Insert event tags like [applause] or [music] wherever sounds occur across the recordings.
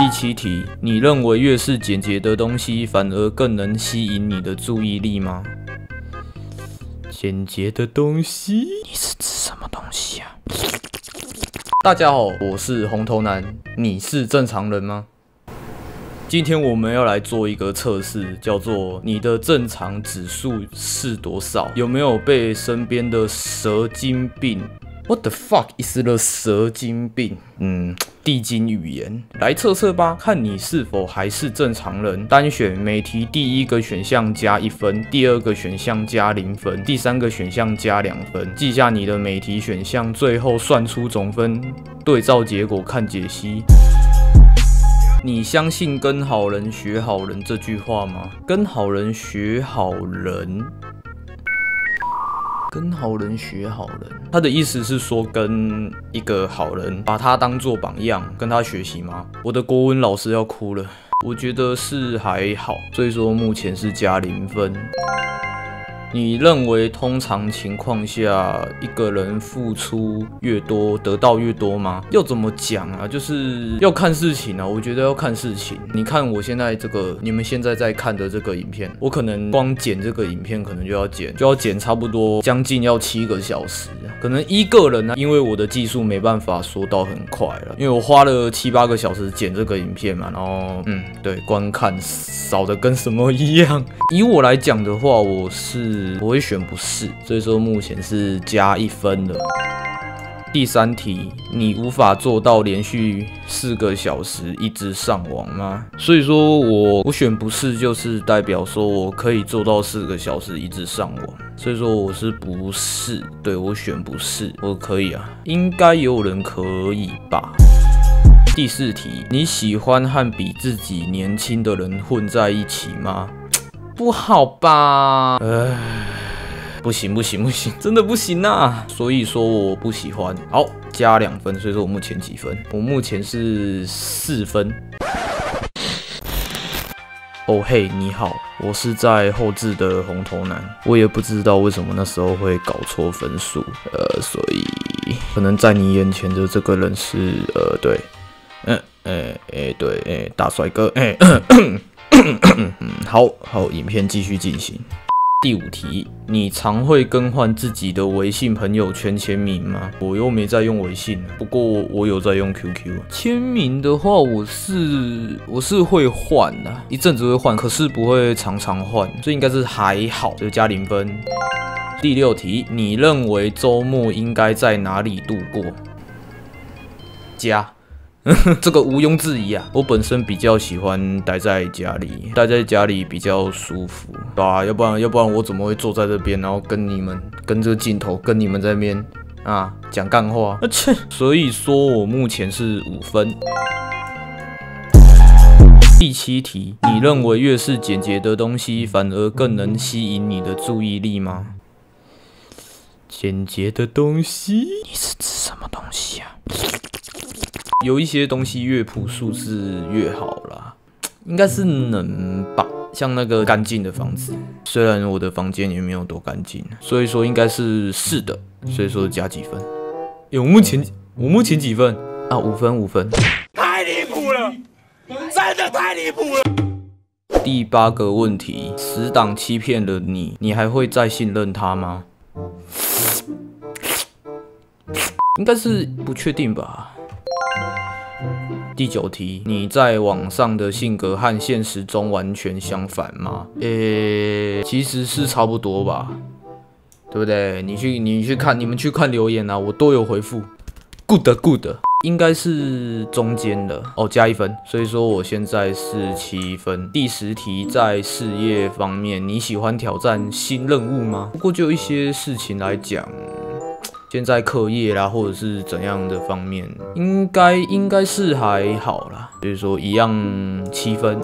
第七题，你认为越是简洁的东西，反而更能吸引你的注意力吗？简洁的东西，你是指什么东西啊？大家好，我是红头男，你是正常人吗？今天我们要来做一个测试，叫做你的正常指数是多少？有没有被身边的蛇精病？What the fuck is the 蛇精病？嗯。地精语言来测测吧，看你是否还是正常人。单选每题第一个选项加一分，第二个选项加零分，第三个选项加两分。记下你的每题选项，最后算出总分，对照结果看解析。你相信跟好人学好人这句话吗？跟好人学好人。跟好人学好人，他的意思是说跟一个好人，把他当做榜样，跟他学习吗？我的国文老师要哭了，我觉得是还好，所以说目前是加零分。你认为通常情况下，一个人付出越多，得到越多吗？要怎么讲啊？就是要看事情啊。我觉得要看事情。你看我现在这个，你们现在在看的这个影片，我可能光剪这个影片，可能就要剪，就要剪差不多将近要七个小时。可能一个人呢，因为我的技术没办法说到很快了，因为我花了七八个小时剪这个影片嘛。然后，嗯，对，观看少的跟什么一样。以我来讲的话，我是。我会选不是，所以说目前是加一分的。第三题，你无法做到连续四个小时一直上网吗？所以说我我选不是，就是代表说我可以做到四个小时一直上网。所以说我是不是？对我选不是，我可以啊，应该有人可以吧。第四题，你喜欢和比自己年轻的人混在一起吗？不好吧？唉，不行不行不行，真的不行啊！所以说我不喜欢。好，加两分。所以说我目前几分？我目前是四分。哦嘿，你好，我是在后置的红头男。我也不知道为什么那时候会搞错分数，呃，所以可能在你眼前的这个人是呃，对，嗯，哎哎，对，哎，大帅哥，哎。[coughs] [coughs] 好好，影片继续进行。第五题，你常会更换自己的微信朋友圈签名吗？我又没在用微信，不过我有在用 QQ。签名的话，我是我是会换的，一阵子会换，可是不会常常换，所以应该是还好，就加零分。第六题，你认为周末应该在哪里度过？家。[laughs] 这个毋庸置疑啊！我本身比较喜欢待在家里，待在家里比较舒服，对吧？要不然，要不然我怎么会坐在这边，然后跟你们，跟这个镜头，跟你们在那边啊讲干话？啊切！所以说我目前是五分。第七题，你认为越是简洁的东西，反而更能吸引你的注意力吗？简洁的东西，你是指什么东西啊？有一些东西越朴素是越好啦，应该是能吧？像那个干净的房子，虽然我的房间也没有多干净，所以说应该是是的，所以说加几分？有目前我目前几分啊？五分五分，太离谱了，真的太离谱了。第八个问题，死党欺骗了你，你还会再信任他吗？应该是不确定吧。第九题，你在网上的性格和现实中完全相反吗？呃，其实是差不多吧，对不对？你去你去看，你们去看留言啊，我都有回复。Good good，应该是中间的哦，加一分。所以说我现在是七分。第十题，在事业方面，你喜欢挑战新任务吗？不过就一些事情来讲。现在课业啦，或者是怎样的方面，应该应该是还好啦。所以说一样七分。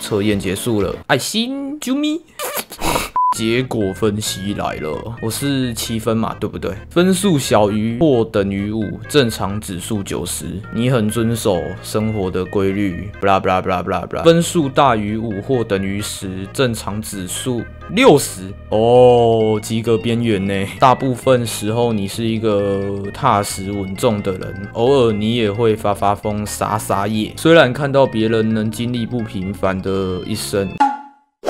测验结束了，爱心啾咪。结果分析来了，我是七分嘛，对不对？分数小于或等于五，正常指数九十，你很遵守生活的规律。不啦不啦不啦不啦不啦。分数大于五或等于十，正常指数六十。哦，及格边缘呢。大部分时候你是一个踏实稳重的人，偶尔你也会发发疯、撒撒野。虽然看到别人能经历不平凡的一生。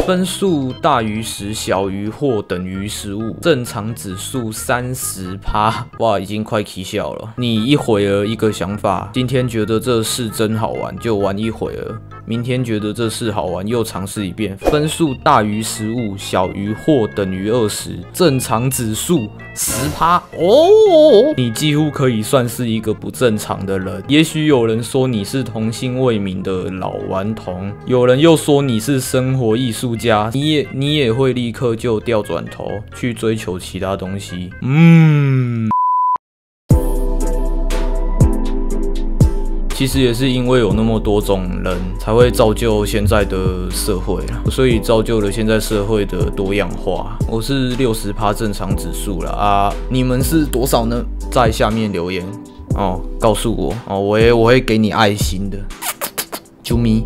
分数大于十，小于或等于十五，正常指数三十趴，[laughs] 哇，已经快起笑了。你一会儿一个想法，今天觉得这事真好玩，就玩一会儿；明天觉得这事好玩，又尝试一遍。分数大于十五，小于或等于二十，正常指数十趴哦，你几乎可以算是一个不正常的人。也许有人说你是童心未泯的老顽童，有人又说你是生活艺术。家，你也你也会立刻就调转头去追求其他东西。嗯，其实也是因为有那么多种人才会造就现在的社会所以造就了现在社会的多样化。我是六十趴正常指数了啊，你们是多少呢？在下面留言哦，告诉我哦，我也我会给你爱心的，啾咪。